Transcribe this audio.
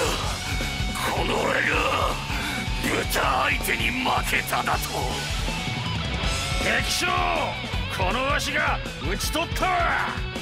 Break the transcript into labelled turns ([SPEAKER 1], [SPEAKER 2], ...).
[SPEAKER 1] この俺が豚相手に負けただと。敵将このわしが討ち取ったわ。